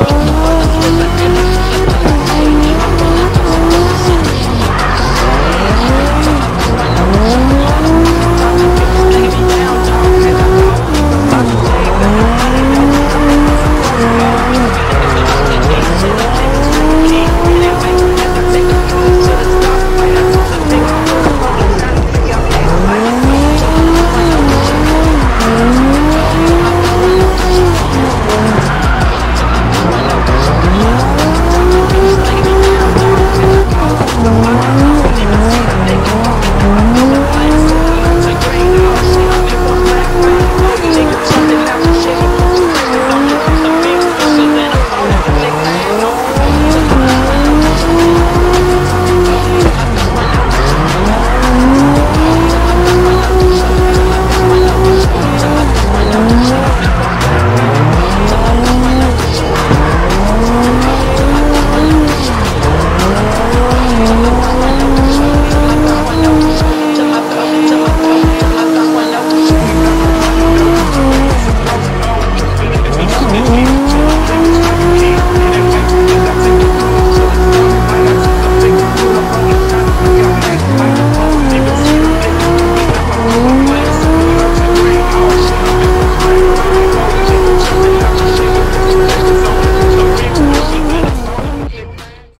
Oh.